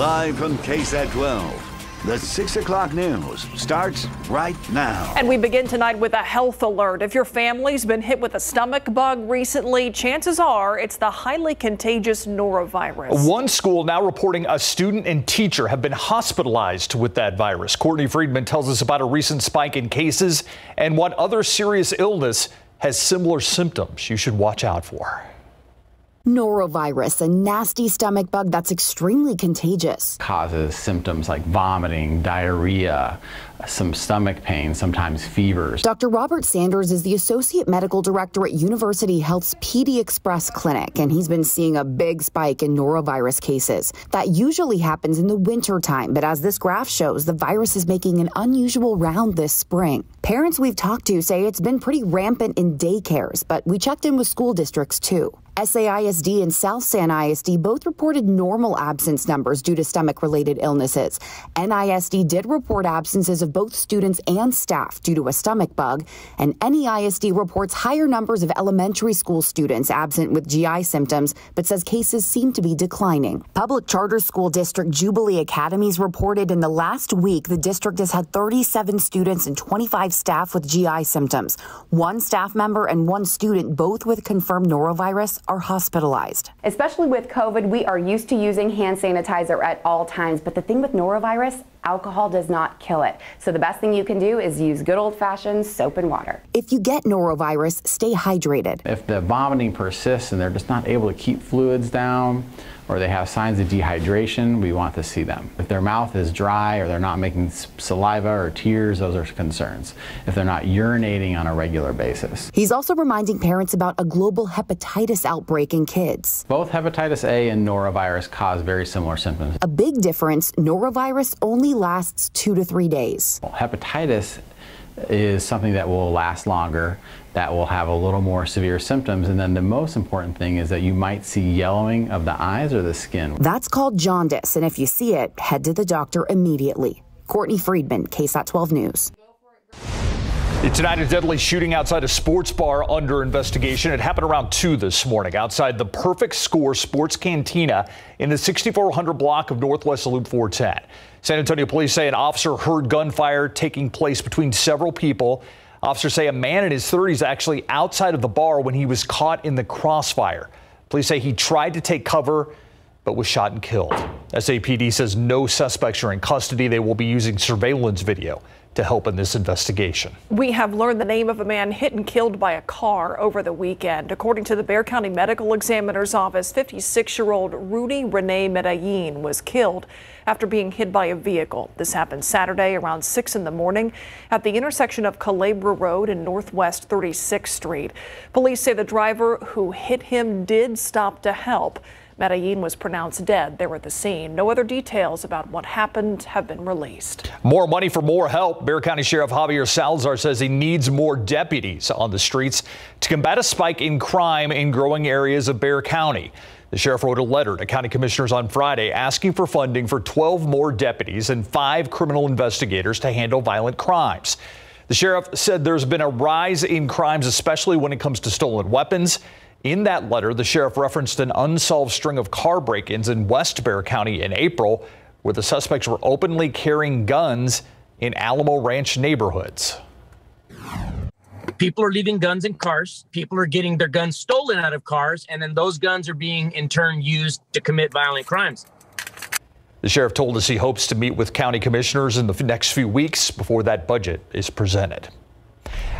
Live from KSAT 12. The 6 o'clock news starts right now. And we begin tonight with a health alert. If your family's been hit with a stomach bug recently, chances are it's the highly contagious norovirus. One school now reporting a student and teacher have been hospitalized with that virus. Courtney Friedman tells us about a recent spike in cases and what other serious illness has similar symptoms you should watch out for. Norovirus, a nasty stomach bug that's extremely contagious. Causes symptoms like vomiting, diarrhea, some stomach pain, sometimes fevers. Dr. Robert Sanders is the Associate Medical Director at University Health's PD Express Clinic, and he's been seeing a big spike in norovirus cases. That usually happens in the winter time, but as this graph shows, the virus is making an unusual round this spring. Parents we've talked to say it's been pretty rampant in daycares, but we checked in with school districts too. SAISD and South San ISD both reported normal absence numbers due to stomach related illnesses. NISD did report absences of both students and staff due to a stomach bug, and NEISD reports higher numbers of elementary school students absent with GI symptoms, but says cases seem to be declining. Public charter school district Jubilee Academies reported in the last week the district has had 37 students and 25 staff with GI symptoms. One staff member and one student, both with confirmed norovirus, are hospitalized. Especially with COVID, we are used to using hand sanitizer at all times, but the thing with norovirus, alcohol does not kill it. So the best thing you can do is use good old fashioned soap and water. If you get norovirus, stay hydrated. If the vomiting persists and they're just not able to keep fluids down, or they have signs of dehydration, we want to see them. If their mouth is dry or they're not making saliva or tears, those are concerns. If they're not urinating on a regular basis. He's also reminding parents about a global hepatitis outbreak in kids. Both hepatitis A and norovirus cause very similar symptoms. A big difference norovirus only lasts two to three days. Well, hepatitis is something that will last longer, that will have a little more severe symptoms. And then the most important thing is that you might see yellowing of the eyes or the skin. That's called jaundice. And if you see it, head to the doctor immediately. Courtney Friedman, KSAT 12 News. Tonight, a deadly shooting outside a sports bar under investigation. It happened around 2 this morning outside the Perfect Score Sports Cantina in the 6400 block of Northwest Loop 410. San Antonio police say an officer heard gunfire taking place between several people. Officers say a man in his 30s actually outside of the bar when he was caught in the crossfire. Police say he tried to take cover but was shot and killed. SAPD says no suspects are in custody. They will be using surveillance video to help in this investigation. We have learned the name of a man hit and killed by a car over the weekend. According to the Bexar County Medical Examiner's Office, 56 year old Rudy Rene Medellin was killed after being hit by a vehicle. This happened Saturday around 6 in the morning at the intersection of Culebra Road and Northwest 36th Street. Police say the driver who hit him did stop to help. Medellin was pronounced dead there at the scene. No other details about what happened have been released. More money for more help. Bexar County Sheriff Javier Salazar says he needs more deputies on the streets to combat a spike in crime in growing areas of Bexar County. The sheriff wrote a letter to county commissioners on Friday asking for funding for 12 more deputies and five criminal investigators to handle violent crimes. The sheriff said there's been a rise in crimes, especially when it comes to stolen weapons in that letter, the sheriff referenced an unsolved string of car break ins in West Bexar County in April, where the suspects were openly carrying guns in Alamo Ranch neighborhoods. People are leaving guns in cars. People are getting their guns stolen out of cars, and then those guns are being in turn used to commit violent crimes. The sheriff told us he hopes to meet with county commissioners in the next few weeks before that budget is presented.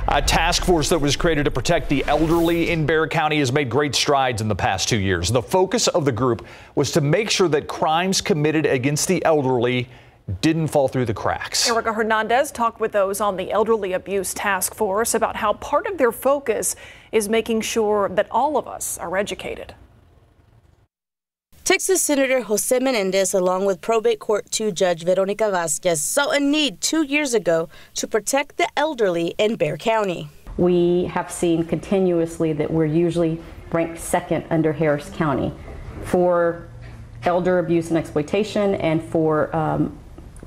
A task force that was created to protect the elderly in Bexar County has made great strides in the past two years. The focus of the group was to make sure that crimes committed against the elderly didn't fall through the cracks. Erica Hernandez talked with those on the Elderly Abuse Task Force about how part of their focus is making sure that all of us are educated. Texas Senator Jose Menendez, along with probate court 2 Judge Veronica Vasquez, saw a need two years ago to protect the elderly in Bexar County. We have seen continuously that we're usually ranked second under Harris County for elder abuse and exploitation and for um,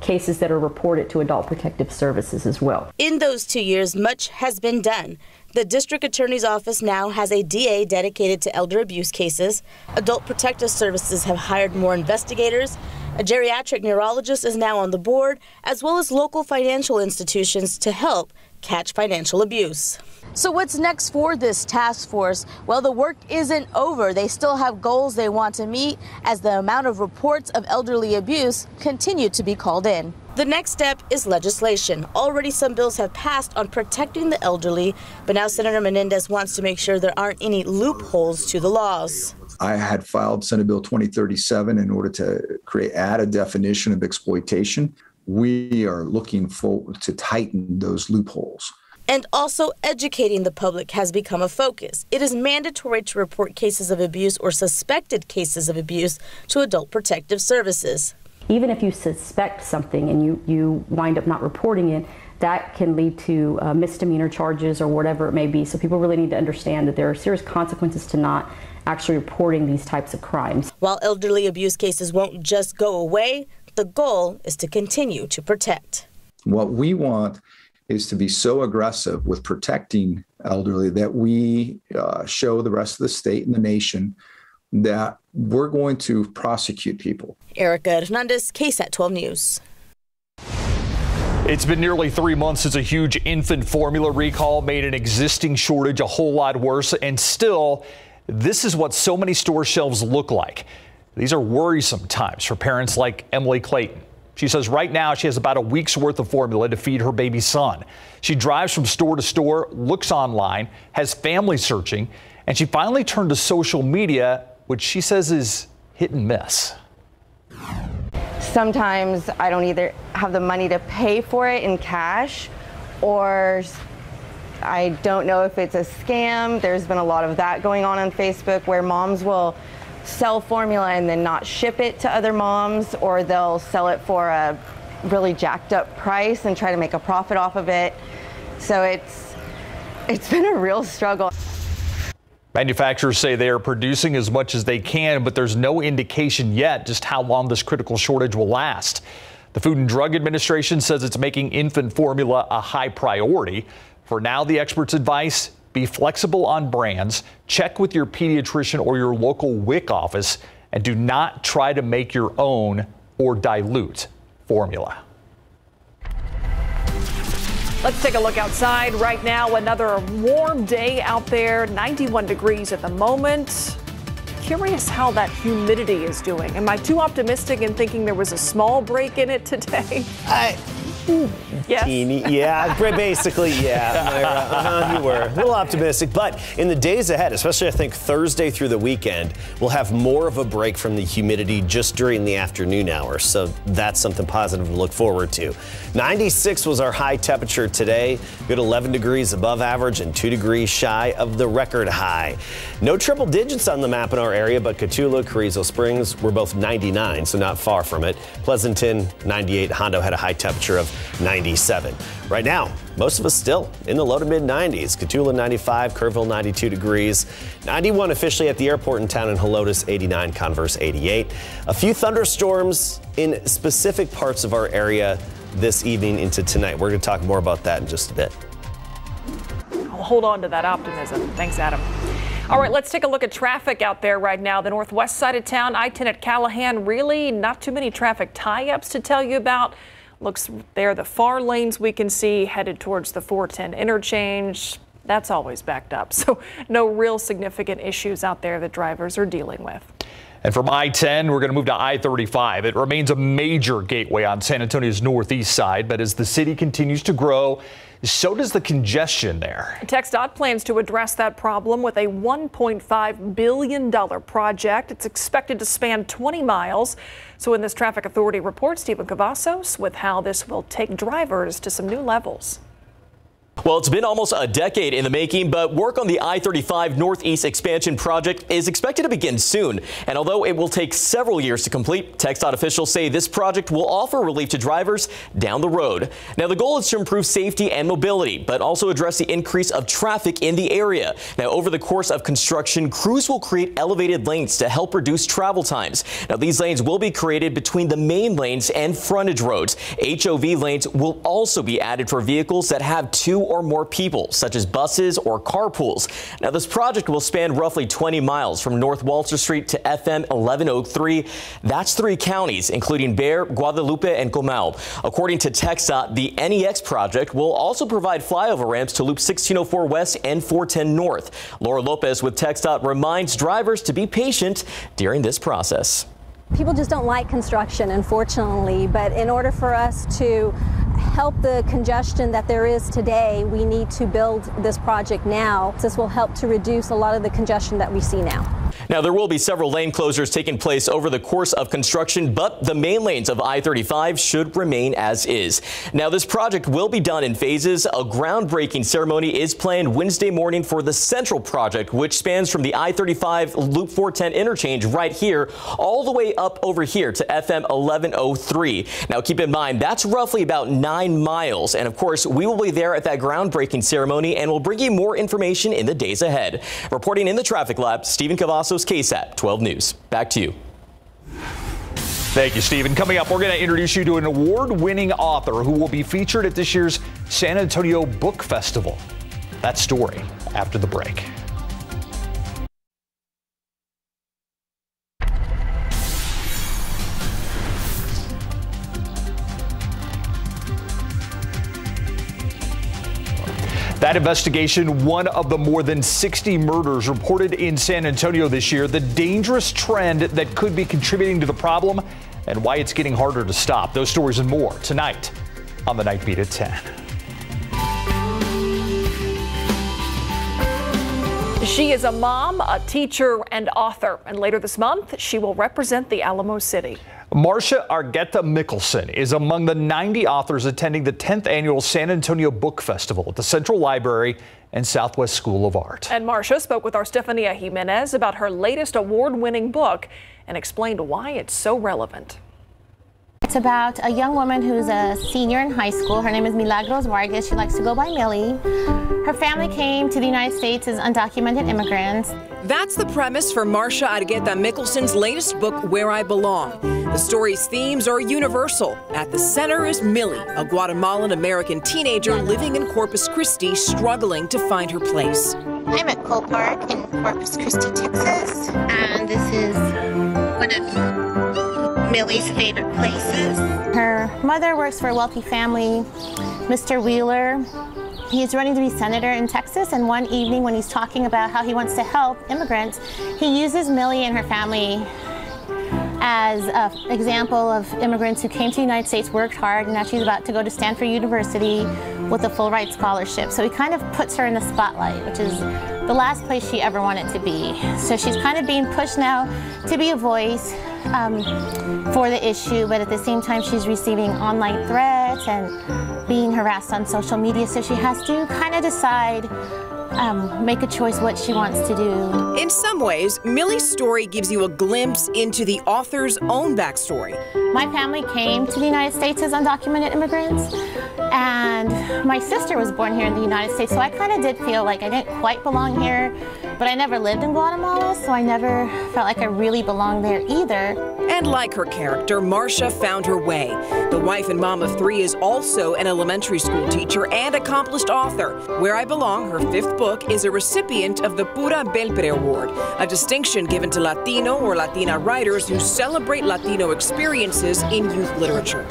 cases that are reported to Adult Protective Services as well. In those two years, much has been done. The district attorney's office now has a DA dedicated to elder abuse cases. Adult Protective Services have hired more investigators, A geriatric neurologist is now on the board, as well as local financial institutions to help catch financial abuse. So, what's next for this task force? Well, the work isn't over. They still have goals they want to meet as the amount of reports of elderly abuse continue to be called in. The next step is legislation. Already some bills have passed on protecting the elderly, but now Senator Menendez wants to make sure there aren't any loopholes to the laws. I had filed Senate Bill 2037 in order to create add a definition of exploitation. We are looking forward to tighten those loopholes. And also, educating the public has become a focus. It is mandatory to report cases of abuse or suspected cases of abuse to Adult Protective Services. Even if you suspect something and you, you wind up not reporting it, that can lead to uh, misdemeanor charges or whatever it may be. So people really need to understand that there are serious consequences to not actually reporting these types of crimes. While elderly abuse cases won't just go away, the goal is to continue to protect. What we want is to be so aggressive with protecting elderly that we uh, show the rest of the state and the nation that we're going to prosecute people. Erica Hernandez, KSAT 12 News. It's been nearly three months since a huge infant formula recall made an existing shortage a whole lot worse, and still, this is what so many store shelves look like. These are worrisome times for parents like Emily Clayton. She says right now she has about a week's worth of formula to feed her baby son. She drives from store to store, looks online, has family searching, and she finally turned to social media, which she says is hit and miss. Sometimes I don't either have the money to pay for it in cash or I don't know if it's a scam. There's been a lot of that going on on Facebook where moms will sell formula and then not ship it to other moms, or they'll sell it for a really jacked up price and try to make a profit off of it. So it's it's been a real struggle. Manufacturers say they are producing as much as they can, but there's no indication yet just how long this critical shortage will last. The Food and Drug Administration says it's making infant formula a high priority. For now, the experts' advice be flexible on brands, check with your pediatrician or your local WIC office, and do not try to make your own or dilute formula. Let's take a look outside right now. Another warm day out there, 91 degrees at the moment. Curious how that humidity is doing. Am I too optimistic in thinking there was a small break in it today? I, Yes. Teeny, yeah, basically, yeah. uh-huh, you were a little optimistic, but in the days ahead, especially I think Thursday through the weekend, we'll have more of a break from the humidity just during the afternoon hours. So that's something positive to look forward to. 96 was our high temperature today, good 11 degrees above average and 2 degrees shy of the record high. No triple digits on the map in our area, but Cotulla, Carrizo Springs were both 99, so not far from it. Pleasanton 98, Hondo had a high temperature of 97. Right now, most of us still in the low to mid 90s. Cotulla 95, Kerrville 92 degrees, 91 officially at the airport in town, and Helotes 89, Converse 88. A few thunderstorms in specific parts of our area this evening into tonight. We're going to talk more about that in just a bit. Hold on to that optimism. Thanks, Adam. All right, let's take a look at traffic out there right now. The northwest side of town, I 10 at Callahan, really not too many traffic tie ups to tell you about. Looks there, the far lanes we can see headed towards the 410 interchange. That's always backed up. So, no real significant issues out there that drivers are dealing with. And from I 10, we're going to move to I 35. It remains a major gateway on San Antonio's northeast side, but as the city continues to grow, so does the congestion there. TxDOT plans to address that problem with a $1.5 billion project. It's expected to span 20 miles. So, in this Traffic Authority report, Stephen Cavazos with how this will take drivers to some new levels. Well, it's been almost a decade in the making, but work on the I-35 Northeast expansion project is expected to begin soon. And although it will take several years to complete, TxDOT officials say this project will offer relief to drivers down the road. Now, the goal is to improve safety and mobility, but also address the increase of traffic in the area. Now, over the course of construction, crews will create elevated lanes to help reduce travel times. Now, these lanes will be created between the main lanes and frontage roads. HOV lanes will also be added for vehicles that have two or more people, such as buses or carpools. Now, this project will span roughly 20 miles from North Walters Street to FM 1103. That's three counties, including Bexar, Guadalupe, and Comal. According to TxDOT, the NEX project will also provide flyover ramps to Loop 1604 West and 410 North. Laura Lopez with TxDOT reminds drivers to be patient during this process. People just don't like construction, unfortunately, but in order for us to help the congestion that there is today, we need to build this project now. This will help to reduce a lot of the congestion that we see now. Now, there will be several lane closures taking place over the course of construction, but the main lanes of I-35 should remain as is. Now, this project will be done in phases. A groundbreaking ceremony is planned Wednesday morning for the Central Project, which spans from the I-35 Loop 410 interchange right here all the way up over here to FM 1103. Now, keep in mind, that's roughly about nine miles. And of course, we will be there at that groundbreaking ceremony and we'll bring you more information in the days ahead. Reporting in the traffic lab, Stephen Cavazos KSAT 12 News. Back to you. Thank you, Stephen. Coming up, we're going to introduce you to an award winning author who will be featured at this year's San Antonio Book Festival. That story after the break. That investigation, one of the more than 60 murders reported in San Antonio this year, the dangerous trend that could be contributing to the problem, and why it's getting harder to stop. Those stories and more tonight on the Night Beat at 10. She is a mom, a teacher, and author. And later this month, she will represent the Alamo City. Marcia Argueta Mickelson is among the 90 authors attending the 10th annual San Antonio Book Festival at the Central Library and Southwest School of Art. And Marcia spoke with our Stefania Jimenez about her latest award winning book and explained why it's so relevant. It's about a young woman who's a senior in high school. Her name is Milagros Vargas. She likes to go by Millie. Her family came to the United States as undocumented immigrants. That's the premise for Marcia Argueta Mickelson's latest book, Where I Belong. The story's themes are universal. At the center is Millie, a Guatemalan American teenager living in Corpus Christi, struggling to find her place. I'm at Cole Park in Corpus Christi, Texas, and this is one of Millie's favorite places. Her mother works for a wealthy family, Mr. Wheeler. He's running to be senator in Texas, and one evening when he's talking about how he wants to help immigrants, he uses Millie and her family as an example of immigrants who came to the United States, worked hard, and now she's about to go to Stanford University with a full ride scholarship. So he kind of puts her in the spotlight, which is the last place she ever wanted to be. So she's kind of being pushed now to be a voice um, for the issue, but at the same time, she's receiving online threats and being harassed on social media. So she has to kind of decide um, make a choice what she wants to do. In some ways, Millie's story gives you a glimpse into the author's own backstory. My family came to the United States as undocumented immigrants, and my sister was born here in the United States, so I kind of did feel like I didn't quite belong here, but I never lived in Guatemala, so I never felt like I really belonged there either. And like her character, Marcia found her way. The wife and mom of three is also an elementary school teacher and accomplished author. Where I Belong, her fifth book, is a recipient of the Pura Belpre Award, a distinction given to Latino or Latina writers who celebrate Latino experiences in youth literature.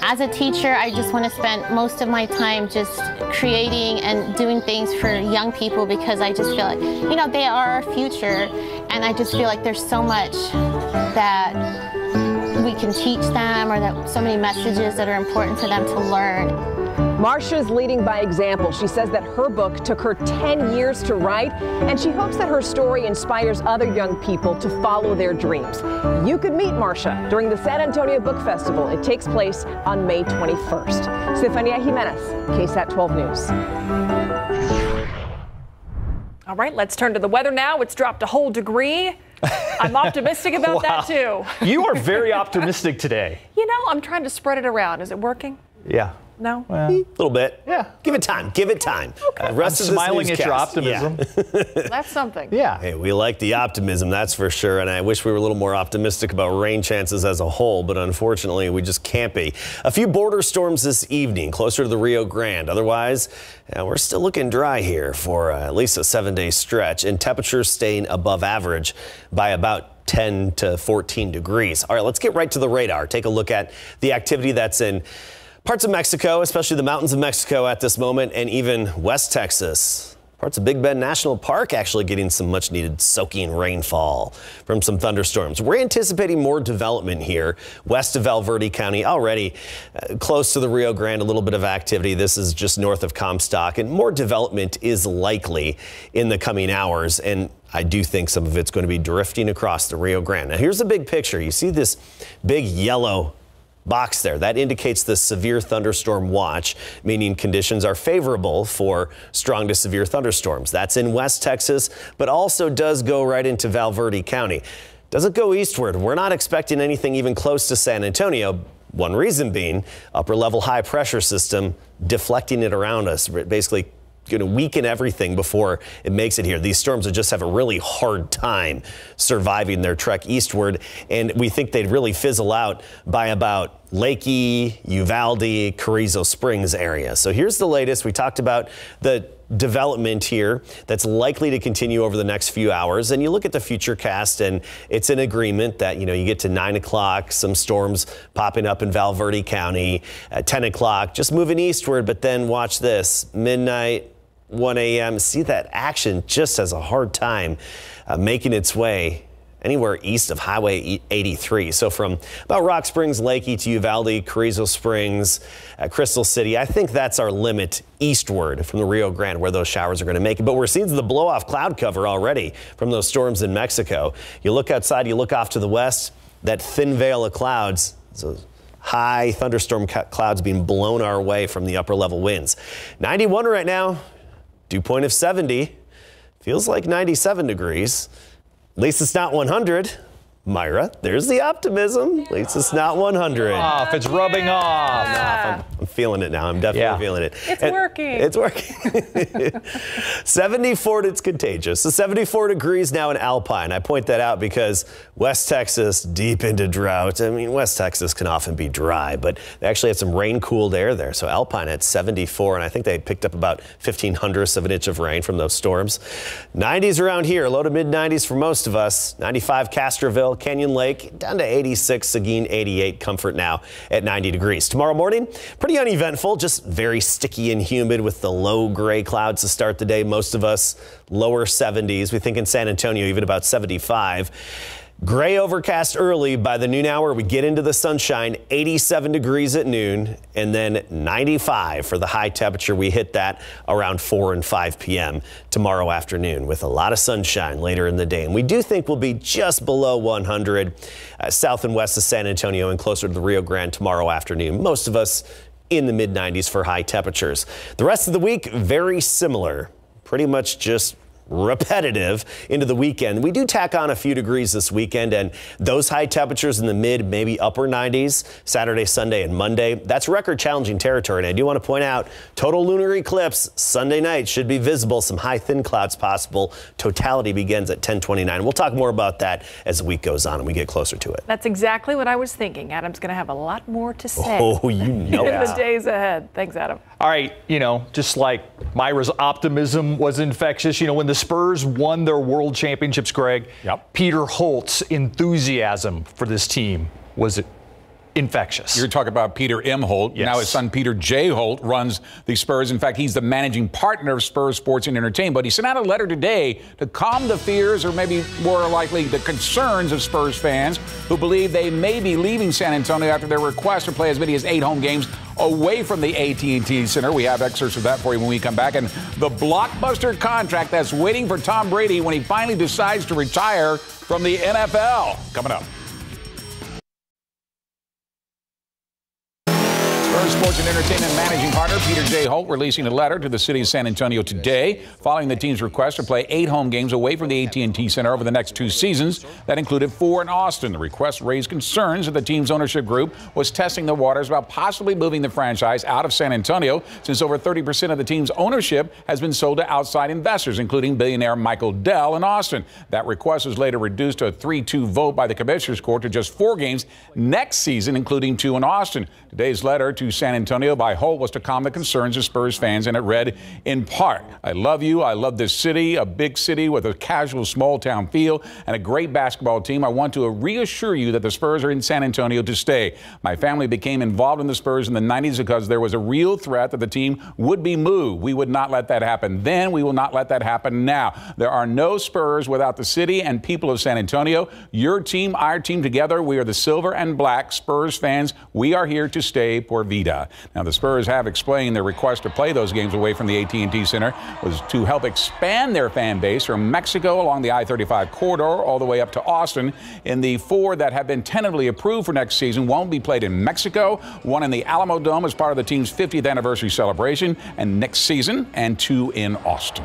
As a teacher, I just want to spend most of my time just creating and doing things for young people because I just feel like, you know, they are our future. And I just feel like there's so much that we can teach them or that so many messages that are important for them to learn. Marcia's leading by example. She says that her book took her 10 years to write, and she hopes that her story inspires other young people to follow their dreams. You could meet Marcia during the San Antonio Book Festival. It takes place on May 21st. Stefania Jimenez, KSAT 12 News. All right, let's turn to the weather now. It's dropped a whole degree. I'm optimistic about Wow. that too. You are very optimistic today. You know, I'm trying to spread it around. Is it working? Yeah. No. A little bit. Yeah. Give it time. Give it time. Okay. Uh, rest I'm of smiling at your optimism. Yeah. That's something. Yeah. Hey, we like the optimism, that's for sure. And I wish we were a little more optimistic about rain chances as a whole, but unfortunately, we just can't be. A few border storms this evening, closer to the Rio Grande. Otherwise, yeah, we're still looking dry here for uh, at least a seven day stretch, and temperatures staying above average by about 10 to 14 degrees. All right, let's get right to the radar. Take a look at the activity that's in parts of Mexico, especially the mountains of Mexico at this moment, and even West Texas. Parts of Big Bend National Park actually getting some much needed soaking rainfall from some thunderstorms. We're anticipating more development here west of Val Verde County, already uh, close to the Rio Grande, a little bit of activity. This is just north of Comstock, and more development is likely in the coming hours. And I do think some of it's going to be drifting across the Rio Grande. Now, here's the big picture. You see this big yellow box there. That indicates the severe thunderstorm watch, meaning conditions are favorable for strong to severe thunderstorms. That's in West Texas, but also does go right into Val Verde County. Doesn't go eastward. We're not expecting anything even close to San Antonio. One reason being upper level high pressure system deflecting it around us, basically going to weaken everything before it makes it here. These storms would just have a really hard time surviving their trek eastward, and we think they'd really fizzle out by about Leakey, Uvalde, Carrizo Springs area. So here's the latest. We talked about the development here that's likely to continue over the next few hours. And you look at the future cast, and it's an agreement that, you know, you get to 9 o'clock, some storms popping up in Val Verde County, at 10 o'clock, just moving eastward. But then watch this midnight, 1 a.m. See that action just has a hard time uh, making its way anywhere east of Highway 83. So from about Rock Springs, Leakey to Uvalde, Carrizo Springs, uh, Crystal City, I think that's our limit eastward from the Rio Grande where those showers are going to make it. But we're seeing the blow off cloud cover already from those storms in Mexico. You look outside, you look off to the west, that thin veil of clouds. So high thunderstorm clouds being blown our way from the upper level winds. 91 right now, dew point of 70. Feels like 97 degrees. At least it's not 100. Myra, there's the optimism. At least it's not 100. Off. It's rubbing off. I'm, I'm, feeling it now. I'm definitely Yeah. feeling it. It's And working. It's working. 74, it's contagious. So 74 degrees now in Alpine. I point that out because West Texas, deep into drought. I mean, West Texas can often be dry, but they actually had some rain cooled air there. So Alpine at 74, and I think they picked up about 15 hundredths of an inch of rain from those storms. 90s around here, low to mid 90s for most of us. 95 Castroville, Canyon Lake, down to 86, Seguin 88, Comfort now at 90 degrees. Tomorrow morning, pretty uneventful, just very sticky and humid with the low gray clouds to start the day. Most of us lower 70s. We think in San Antonio, even about 75. Gray overcast early. By the noon hour, we get into the sunshine, 87 degrees at noon, and then 95 for the high temperature. We hit that around 4 and 5 p.m. tomorrow afternoon with a lot of sunshine later in the day. And we do think we'll be just below 100 uh, south and west of San Antonio and closer to the Rio Grande tomorrow afternoon. Most of us in the mid 90s for high temperatures. The rest of the week, very similar. Pretty much just repetitive into the weekend. We do tack on a few degrees this weekend, and those high temperatures in the mid, maybe upper 90s, Saturday, Sunday, and Monday. That's record challenging territory. And I do want to point out total lunar eclipse Sunday night should be visible. Some high thin clouds possible. Totality begins at 1029. We'll talk more about that as the week goes on and we get closer to it. That's exactly what I was thinking. Adam's going to have a lot more to say Oh, you know in the days ahead. Thanks, Adam. All right, you know, just like Myra's optimism was infectious, you know, when the Spurs won their world championships, Greg, Peter Holt's enthusiasm for this team was infectious. You're talking about Peter M. Holt. Yes. Now his son Peter J. Holt runs the Spurs. In fact, he's the managing partner of Spurs Sports and Entertainment. But he sent out a letter today to calm the fears, or maybe more likely the concerns of Spurs fans who believe they may be leaving San Antonio after their request to play as many as eight home games away from the AT&T Center. We have excerpts of that for you when we come back. And the blockbuster contract that's waiting for Tom Brady when he finally decides to retire from the NFL. Coming up. Sports and Entertainment Managing Partner Peter J. Holt releasing a letter to the city of San Antonio today following the team's request to play eight home games away from the AT&T Center over the next two seasons. That included four in Austin. The request raised concerns that the team's ownership group was testing the waters about possibly moving the franchise out of San Antonio since over 30% of the team's ownership has been sold to outside investors, including billionaire Michael Dell in Austin. That request was later reduced to a 3-2 vote by the Commissioners Court to just four games next season, including two in Austin. Today's letter to San Antonio by Holt was to calm the concerns of Spurs fans, and it read in part I love you. I love this city, a big city with a casual small town feel and a great basketball team. I want to reassure you that the Spurs are in San Antonio to stay. My family became involved in the Spurs in the 90s because there was a real threat that the team would be moved. We would not let that happen then. We will not let that happen now. There are no Spurs without the city and people of San Antonio. Your team, our team together, we are the silver and black Spurs fans. We are here to stay por vida. Now, the Spurs have explained their request to play those games away from the AT&T Center was to help expand their fan base from Mexico along the I-35 corridor all the way up to Austin. In the four that have been tentatively approved for next season, will be played in Mexico, one in the Alamodome as part of the team's 50th anniversary celebration, and next season, and two in Austin.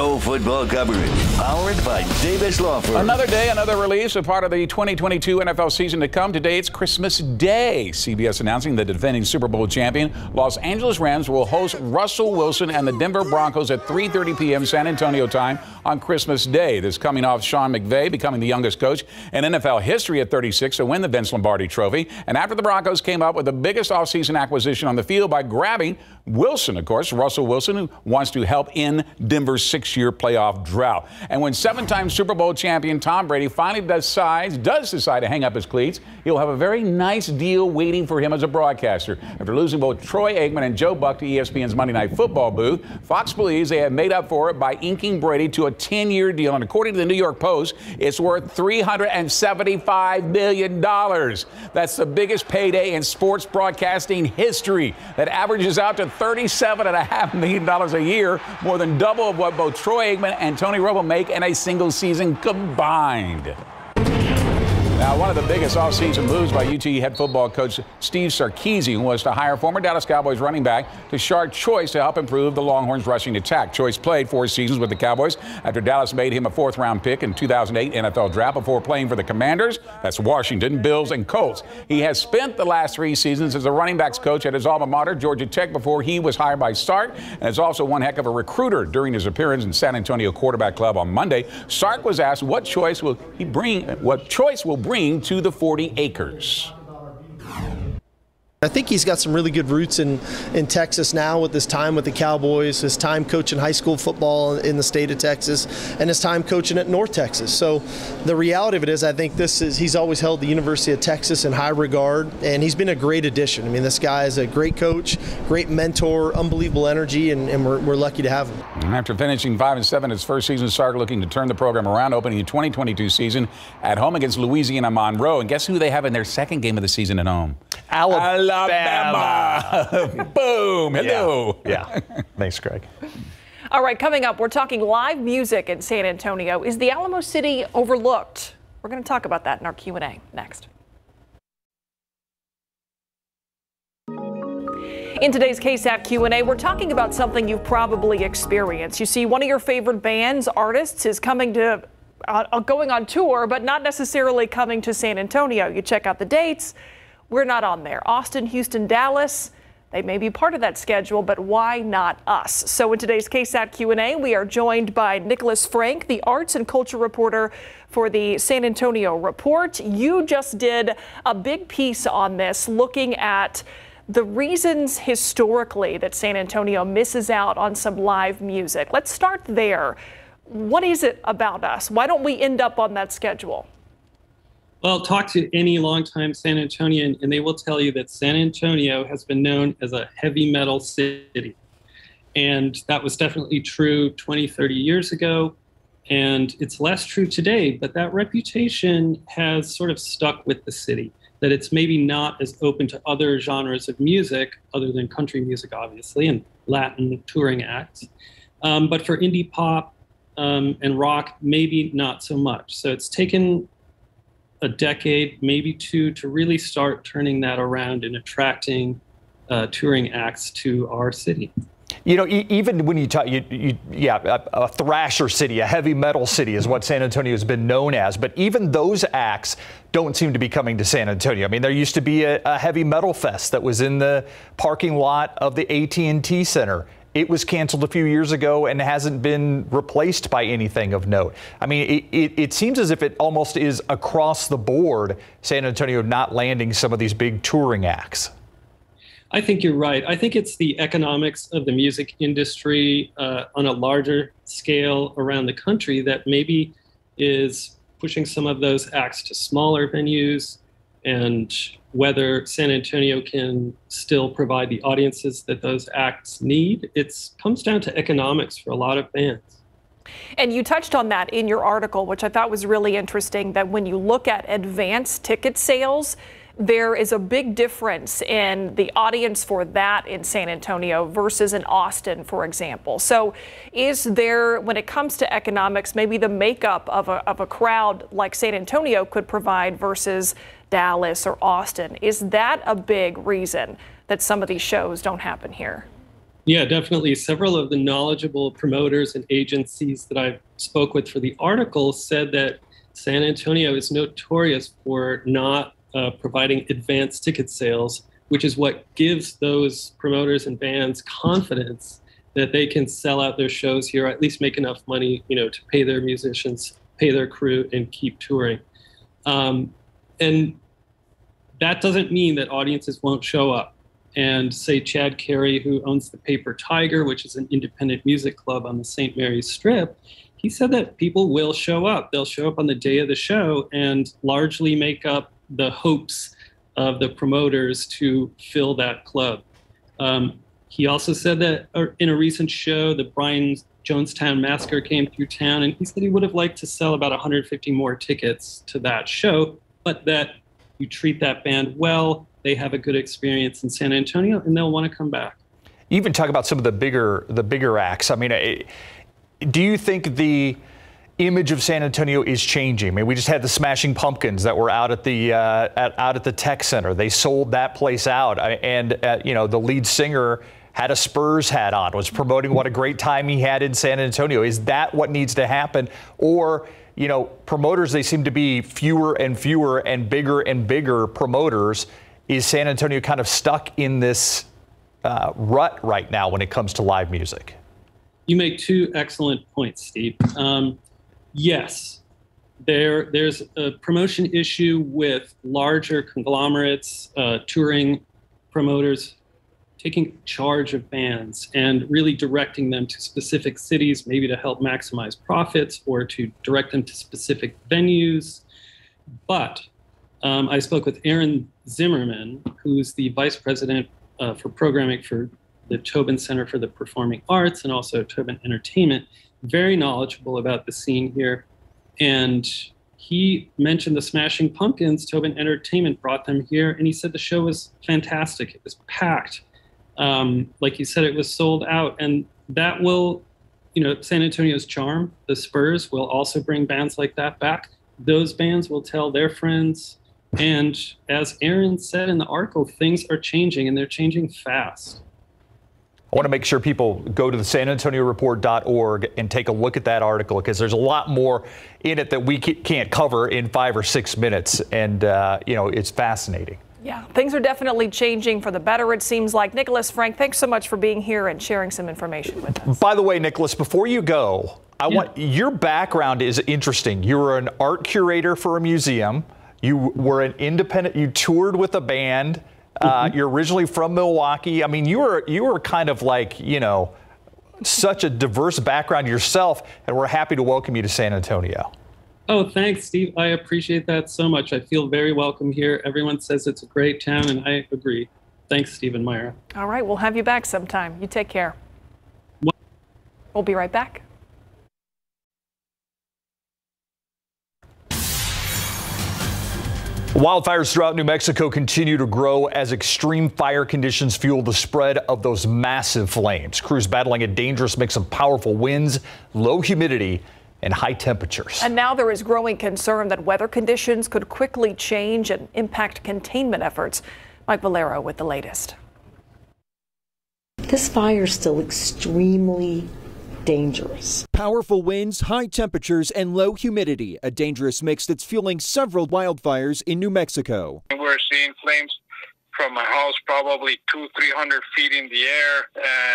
Pro football coverage powered by Davis Law Firm. Another day, another release, a part of the 2022 NFL season to come. Today, it's Christmas Day. CBS announcing the defending Super Bowl champion Los Angeles Rams will host Russell Wilson and the Denver Broncos at 3:30 p.m. San Antonio time on Christmas Day. This coming off Sean McVay becoming the youngest coach in NFL history at 36 to win the Vince Lombardi Trophy. And after the Broncos came up with the biggest offseason acquisition on the field by grabbing Wilson, of course, Russell Wilson, who wants to help in Denver's six year playoff drought. And when seven time Super Bowl champion Tom Brady finally decides, does decide to hang up his cleats, he'll have a very nice deal waiting for him as a broadcaster. After losing both Troy Aikman and Joe Buck to ESPN's Monday Night Football booth, Fox believes they have made up for it by inking Brady to a 10 year deal. And according to the New York Post, it's worth $375 million. That's the biggest payday in sports broadcasting history that averages out to $37.5 million a year, more than double of what both Troy Aikman and Tony Romo make in a single season combined. Now, one of the biggest offseason moves by UT head football coach Steve Sarkisian was to hire former Dallas Cowboys running back Tashard Choice to help improve the Longhorns' rushing attack. Choice played four seasons with the Cowboys after Dallas made him a fourth round pick in 2008 NFL draft before playing for the Commanders. That's Washington, Bills, and Colts. He has spent the last three seasons as a running backs coach at his alma mater, Georgia Tech, before he was hired by Sark, and is also one heck of a recruiter during his appearance in San Antonio Quarterback Club on Monday. Sark was asked what choice will he bring, what choice will bring bring to the 40 acres. I think he's got some really good roots in, in Texas now with his time with the Cowboys, his time coaching high school football in the state of Texas, and his time coaching at North Texas. So the reality of it is, I think this is he's always held the University of Texas in high regard, and he's been a great addition. I mean, this guy is a great coach, great mentor, unbelievable energy, and, and we're, we're lucky to have him. After finishing five and seven his first season, Sark looking to turn the program around, opening the 2022 season at home against Louisiana Monroe. And guess who they have in their second game of the season at home? Alabama. Alabama. Boom. Hello. Yeah. yeah. Thanks, Greg. All right, coming up, we're talking live music in San Antonio. Is the Alamo City overlooked? We're going to talk about that in our Q&A next. In today's KSAT Q&A, we're talking about something you've probably experienced. You see, one of your favorite bands, artists, is coming to uh, going on tour, but not necessarily coming to San Antonio. You check out the dates. We're not on there. Austin, Houston, Dallas, they may be part of that schedule, but why not us? So in today's KSAT Q&A, we are joined by Nicholas Frank, the arts and culture reporter for the San Antonio Report. You just did a big piece on this looking at the reasons historically that San Antonio misses out on some live music. Let's start there. What is it about us? Why don't we end up on that schedule? Well, talk to any longtime San Antonian, and they will tell you that San Antonio has been known as a heavy metal city. And that was definitely true 20, 30 years ago. And it's less true today, but that reputation has sort of stuck with the city that it's maybe not as open to other genres of music, other than country music, obviously, and Latin touring acts. Um, but for indie pop um, and rock, maybe not so much. So it's taken a decade, maybe two, to really start turning that around and attracting uh, touring acts to our city. You know, even when you talk, you, you, yeah, a, a, thrasher city, a heavy metal city is what San Antonio has been known as. But even those acts don't seem to be coming to San Antonio. I mean, there used to be a, a heavy metal fest that was in the parking lot of the AT&T Center. It was canceled a few years ago and hasn't been replaced by anything of note. I mean, it, it, it seems as if it almost is across the board, San Antonio not landing some of these big touring acts. I think you're right. I think it's the economics of the music industry uh, on a larger scale around the country that maybe is pushing some of those acts to smaller venues and whether San Antonio can still provide the audiences that those acts need. It comes down to economics for a lot of bands. And you touched on that in your article, which I thought was really interesting that when you look at advance ticket sales, there is a big difference in the audience for that in San Antonio versus in Austin, for example. So, is there, when it comes to economics, maybe the makeup of a, of a crowd like San Antonio could provide versus Dallas or Austin? Is that a big reason that some of these shows don't happen here? Yeah, definitely. Several of the knowledgeable promoters and agencies that I spoke with for the article said that San Antonio is notorious for not uh, providing advanced ticket sales, which is what gives those promoters and bands confidence that they can sell out their shows here, at least make enough money, you know, to pay their musicians, pay their crew, and keep touring. Um, and that doesn't mean that audiences won't show up. And say Chad Carey, who owns the Paper Tiger, which is an independent music club on the St. Mary's Strip, he said that people will show up. They'll show up on the day of the show and largely make up the hopes of the promoters to fill that club. Um, he also said that uh, in a recent show, the Brian Jonestown Massacre came through town, and he said he would have liked to sell about 150 more tickets to that show, but that you treat that band well, they have a good experience in San Antonio, and they'll want to come back. You Even talk about some of the bigger the bigger acts. I mean, do you think the image of San Antonio is changing. I mean, we just had the Smashing Pumpkins that were out at the uh, at, out at the Tech Center. They sold that place out, and uh, you know the lead singer had a Spurs hat on, was promoting what a great time he had in San Antonio. Is that what needs to happen, or you know, promoters they seem to be fewer and fewer and bigger and bigger promoters. Is San Antonio kind of stuck in this uh, rut right now when it comes to live music? You make two excellent points, Steve. Um, yes, there there's a promotion issue with larger conglomerates, uh, touring promoters taking charge of bands and really directing them to specific cities, maybe to help maximize profits or to direct them to specific venues. But um, I spoke with Aaron Zimmerman, who's the vice president uh, for programming for the Tobin Center for the Performing Arts and also Tobin Entertainment very knowledgeable about the scene here. And he mentioned the Smashing Pumpkins. Tobin Entertainment brought them here, and he said the show was fantastic. It was packed. Um, like you said, it was sold out, and that will, you know, San Antonio's charm. The Spurs will also bring bands like that back. Those bands will tell their friends. And as Aaron said in the article, things are changing, and they're changing fast. I want to make sure people go to the San Antonio Report.org and take a look at that article because there's a lot more in it that we can't cover in five or six minutes. And, uh, you know, it's fascinating. Yeah, things are definitely changing for the better, it seems like. Nicholas Frank, thanks so much for being here and sharing some information with us. By the way, Nicholas, before you go, I yeah. want your background is interesting. You were an art curator for a museum. You were an independent, you toured with a band. Uh, mm-hmm. You're originally from Milwaukee. I mean, you were you were kind of like you know such a diverse background yourself, and we're happy to welcome you to San Antonio. Oh, thanks, Steve. I appreciate that so much. I feel very welcome here. Everyone says it's a great town, and I agree. Thanks, Steve and Myra. All right, we'll have you back sometime. You take care. We'll be right back. Wildfires throughout New Mexico continue to grow as extreme fire conditions fuel the spread of those massive flames. Crews battling a dangerous mix of powerful winds, low humidity, and high temperatures. And now there is growing concern that weather conditions could quickly change and impact containment efforts. Mike Valero with the latest. this fire is still extremely dangerous. Powerful winds, high temperatures, and low humidity, a dangerous mix that's fueling several wildfires in New Mexico. We're seeing flames from a house probably two, three hundred feet in the air,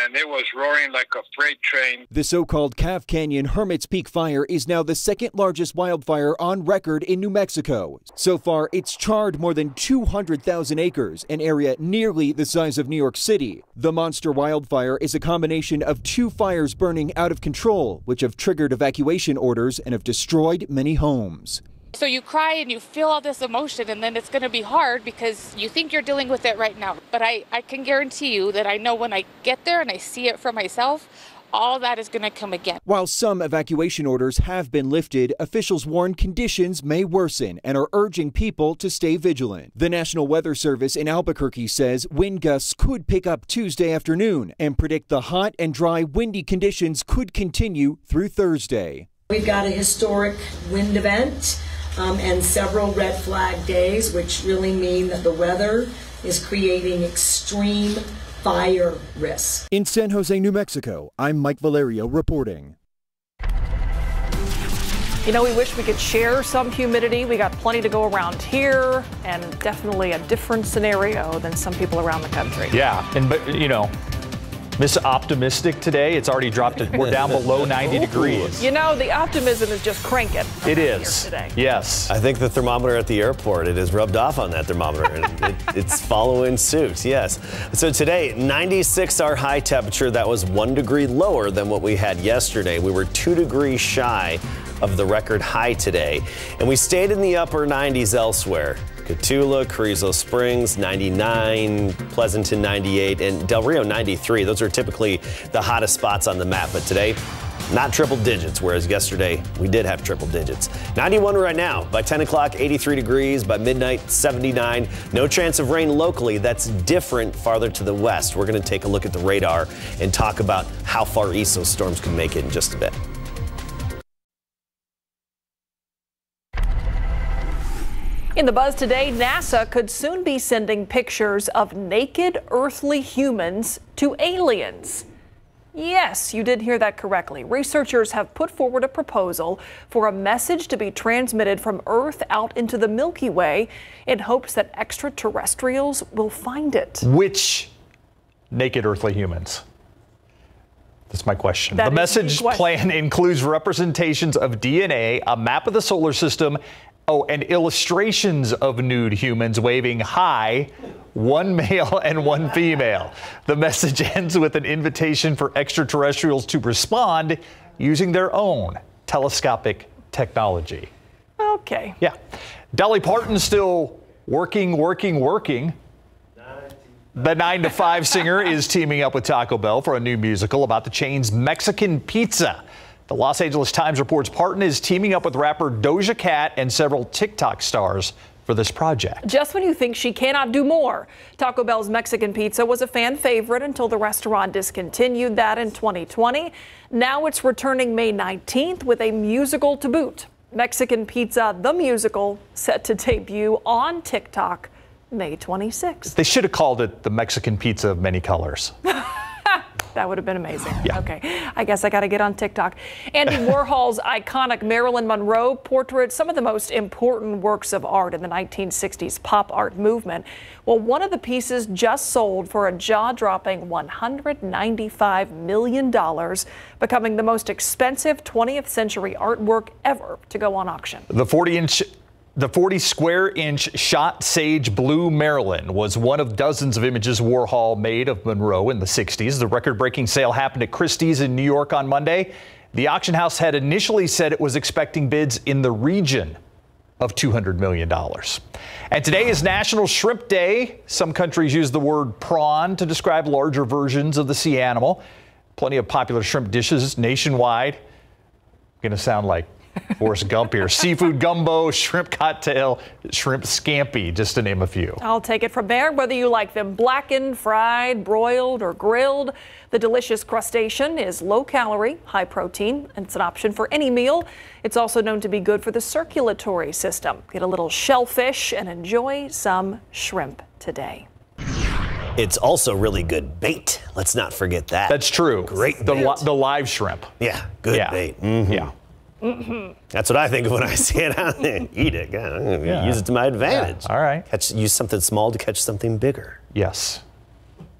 and it was roaring like a freight train. The so called Calf Canyon Hermit's Peak fire is now the second largest wildfire on record in New Mexico. So far, it's charred more than 200,000 acres, an area nearly the size of New York City. The monster wildfire is a combination of two fires burning out of control, which have triggered evacuation orders and have destroyed many homes. So you cry and you feel all this emotion, and then it's going to be hard because you think you're dealing with it right now. But I, I can guarantee you that I know when I get there and I see it for myself, all that is going to come again. While some evacuation orders have been lifted, officials warn conditions may worsen and are urging people to stay vigilant. The National Weather Service in Albuquerque says wind gusts could pick up Tuesday afternoon and predict the hot and dry windy conditions could continue through Thursday. We've got a historic wind event um, and several red flag days, which really mean that the weather is creating extreme fire risk. In San Jose, New Mexico, I'm Mike Valerio reporting. You know, we wish we could share some humidity. We got plenty to go around here, and definitely a different scenario than some people around the country. Yeah, and but you know, Miss Optimistic today. It's already dropped. To, we're down below 90 degrees. You know, the optimism is just cranking. It is. Today. Yes. I think the thermometer at the airport, it has rubbed off on that thermometer. it, it's following suit, yes. So today, 96 our high temperature. That was one degree lower than what we had yesterday. We were two degrees shy of the record high today. And we stayed in the upper 90s elsewhere. Cotulla, Carrizo Springs 99, Pleasanton 98, and Del Rio 93. Those are typically the hottest spots on the map. But today, not triple digits, whereas yesterday we did have triple digits. 91 right now. By 10 o'clock, 83 degrees. By midnight, 79. No chance of rain locally. That's different farther to the west. We're going to take a look at the radar and talk about how far east those storms can make it in just a bit. In the buzz today, NASA could soon be sending pictures of naked earthly humans to aliens. Yes, you did hear that correctly. Researchers have put forward a proposal for a message to be transmitted from Earth out into the Milky Way in hopes that extraterrestrials will find it. Which naked earthly humans? That's my question. That the message question. plan includes representations of DNA, a map of the solar system, Oh, and illustrations of nude humans waving hi, one male and one female. The message ends with an invitation for extraterrestrials to respond using their own telescopic technology. Okay. Yeah. Dolly Parton still working, working, working. The 9 to 5 singer is teaming up with Taco Bell for a new musical about the chain's Mexican pizza. The Los Angeles Times reports Parton is teaming up with rapper Doja Cat and several TikTok stars for this project. Just when you think she cannot do more. Taco Bell's Mexican pizza was a fan favorite until the restaurant discontinued that in 2020. Now it's returning May 19th with a musical to boot. Mexican Pizza, the musical, set to debut on TikTok May 26th. They should have called it the Mexican pizza of many colors. That would have been amazing. Yeah. Okay. I guess I got to get on TikTok. Andy Warhol's iconic Marilyn Monroe portrait, some of the most important works of art in the 1960s pop art movement. Well, one of the pieces just sold for a jaw dropping $195 million, becoming the most expensive 20th century artwork ever to go on auction. The 40 inch the 40 square inch shot sage blue Marilyn was one of dozens of images Warhol made of Monroe in the 60s. The record breaking sale happened at Christie's in New York on Monday. The auction house had initially said it was expecting bids in the region of $200 million. And today is National Shrimp Day. Some countries use the word prawn to describe larger versions of the sea animal. Plenty of popular shrimp dishes nationwide. Going to sound like Forrest Gump here. Seafood gumbo, shrimp cocktail, shrimp scampi, just to name a few. I'll take it from there. Whether you like them blackened, fried, broiled, or grilled, the delicious crustacean is low calorie, high protein, and it's an option for any meal. It's also known to be good for the circulatory system. Get a little shellfish and enjoy some shrimp today. It's also really good bait. Let's not forget that. That's true. Great the bait. li- the live shrimp. Yeah, good Yeah. bait. Mhm. Yeah. That's what I think of when I see it out there. Eat it. God, I'm gonna Yeah. Use it to my advantage. All right. Catch, use something small to catch something bigger. Yes.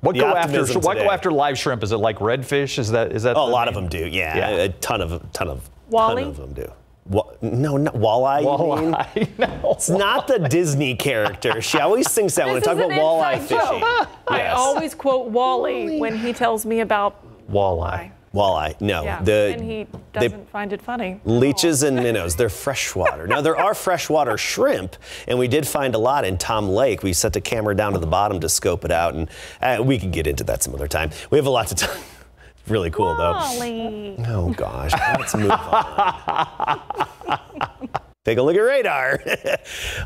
What go after? optimism What go after live shrimp? Is it like redfish? Is that is that? Oh, a the lot of them do. Yeah, Yeah. a ton of ton of Wally? ton of them do. Wa- no, not walleye. you mean? Walleye. no. It's not the Disney character. She always thinks that when I talk about walleye fishing. joke. I always quote Wally when he tells me about Walleye. Walleye. No, yeah, the and he doesn't find it funny. Leeches and minnows, they're freshwater. Now, there are freshwater shrimp, and we did find a lot in Tom Lake. We set the camera down to the bottom to scope it out, and uh, we can get into that some other time. We have a lot to talk. Really cool, Wally. though. Oh, gosh. Let's move on. Take a look at radar.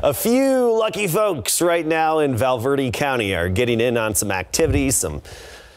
a few lucky folks right now in Val Verde County are getting in on some activity, some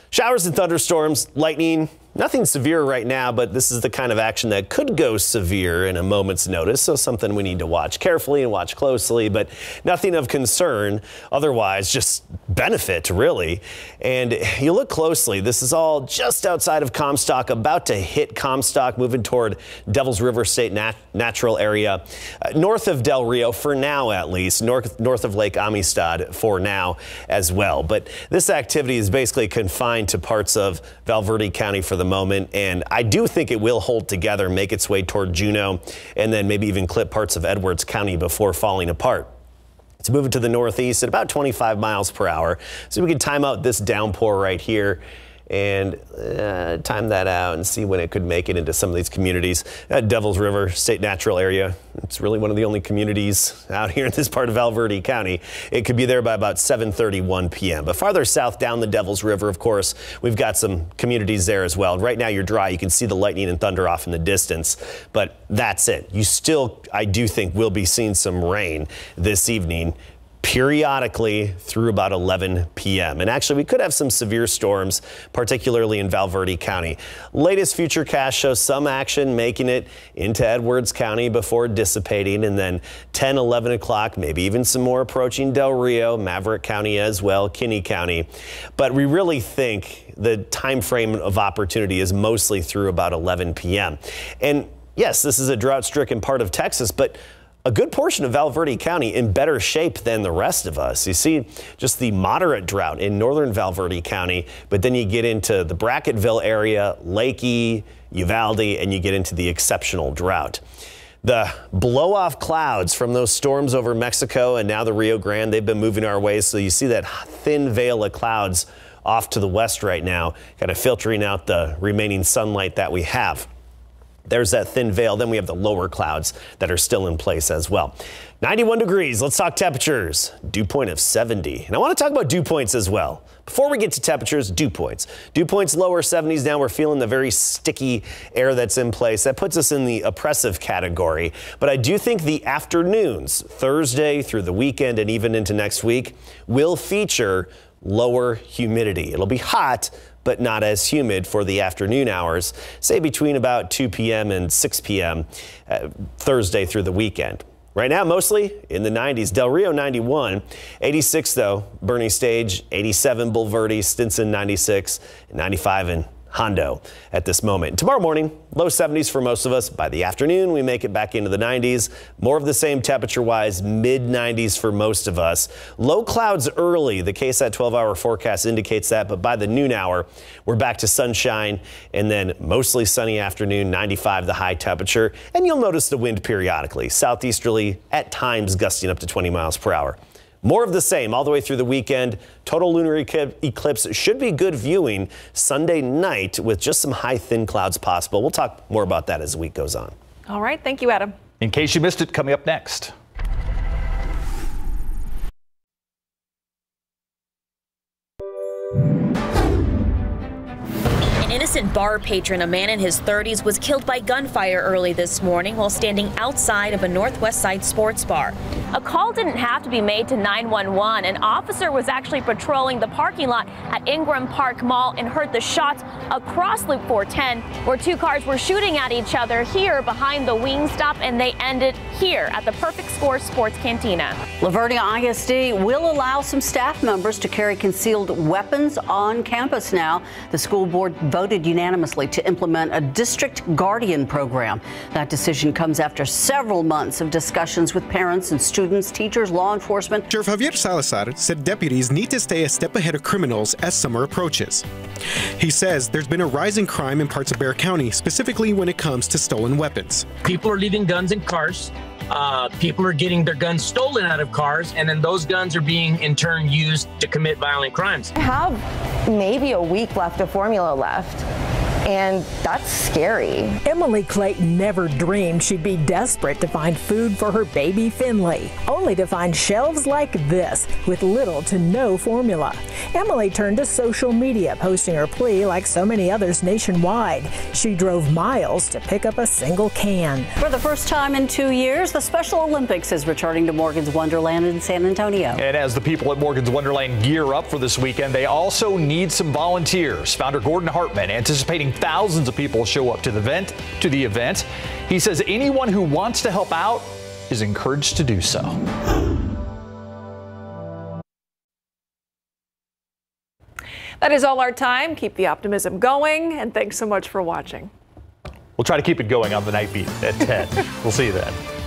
showers and thunderstorms, lightning. Nothing severe right now, but this is the kind of action that could go severe in a moment's notice. So something we need to watch carefully and watch closely, but nothing of concern. Otherwise, just benefit really. And you look closely, this is all just outside of Comstock, about to hit Comstock, moving toward Devils River State Nat- Natural Area, uh, north of Del Rio for now at least, north, north of Lake Amistad for now as well. But this activity is basically confined to parts of Val Verde County for the moment, and I do think it will hold together, make its way toward Juno, and then maybe even clip parts of Edwards County before falling apart. It's moving to the northeast at about 25 miles per hour. So we can time out this downpour right here and uh, time that out and see when it could make it into some of these communities. Uh, Devils River State Natural Area. It's really one of the only communities out here in this part of Val Verde County. It could be there by about 7:31 p.m. But farther south down the Devils River, of course, we've got some communities there as well. Right now you're dry. You can see the lightning and thunder off in the distance, but that's it. You still, I do think, will be seeing some rain this evening periodically through about 11 p.m. And actually, we could have some severe storms, particularly in Val Verde County. Latest future cast shows some action making it into Edwards County before dissipating, and then 10, 11 o'clock, maybe even some more approaching Del Rio, Maverick County as well, Kinney County. But we really think the time frame of opportunity is mostly through about 11 p.m. And yes, this is a drought-stricken part of Texas, but a good portion of Val Verde County in better shape than the rest of us. You see just the moderate drought in northern Val Verde County, but then you get into the Brackettville area, Leakey, Uvalde, and you get into the exceptional drought. The blow off clouds from those storms over Mexico and now the Rio Grande, they've been moving our way. So you see that thin veil of clouds off to the west right now, kind of filtering out the remaining sunlight that we have. There's that thin veil. Then we have the lower clouds that are still in place as well. 91 degrees. Let's talk temperatures. Dew point of 70. And I want to talk about dew points as well. Before we get to temperatures, dew points. Dew points lower 70s now. We're feeling the very sticky air that's in place. That puts us in the oppressive category. But I do think the afternoons, Thursday through the weekend and even into next week, will feature lower humidity. It'll be hot, but not as humid for the afternoon hours, say between about 2 p.m. and 6 p.m. Uh, Thursday through the weekend. Right now, mostly in the 90s. Del Rio 91, 86 though, Boerne Stage, 87 Bulverde, Stinson 96, 95 in Hondo at this moment. Tomorrow morning, low 70s for most of us. By the afternoon, we make it back into the 90s. More of the same temperature wise, mid 90s for most of us. Low clouds early. The KSAT 12 hour forecast indicates that, but by the noon hour, we're back to sunshine and then mostly sunny afternoon, 95 the high temperature. And you'll notice the wind periodically, southeasterly, at times gusting up to 20 miles per hour. More of the same all the way through the weekend. Total lunar eclipse should be good viewing Sunday night with just some high thin clouds possible. We'll talk more about that as the week goes on. All right. Thank you, Adam. In case you missed it, coming up next. Innocent bar patron, a man in his 30s, was killed by gunfire early this morning while standing outside of a Northwest Side sports bar. A call didn't have to be made to 911. An officer was actually patrolling the parking lot at Ingram Park Mall and heard the shots across Loop 410, where two cars were shooting at each other here behind the Wingstop, and they ended here at the Perfect Score Sports Cantina. La ISD will allow some staff members to carry concealed weapons on campus now. The school board voted unanimously to implement a district guardian program. That decision comes after several months of discussions with parents and students, teachers, law enforcement. Sheriff Javier Salazar said deputies need to stay a step ahead of criminals as summer approaches. He says there's been a rise in crime in parts of Bexar County, specifically when it comes to stolen weapons. People are leaving guns in cars. Uh, people are getting their guns stolen out of cars, and then those guns are being in turn used to commit violent crimes. I have maybe a week left of formula left and that's scary. Emily Clayton never dreamed she'd be desperate to find food for her baby Finley, only to find shelves like this with little to no formula. Emily turned to social media, posting her plea like so many others nationwide. She drove miles to pick up a single can. For the first time in two years, the Special Olympics is returning to Morgan's Wonderland in San Antonio. And as the people at Morgan's Wonderland gear up for this weekend, they also need some volunteers. Founder Gordon Hartman anticipating thousands of people show up to the event. To the event, he says anyone who wants to help out is encouraged to do so. That is all our time. Keep the optimism going, and thanks so much for watching. We'll try to keep it going on the night beat at 10. we'll see you then.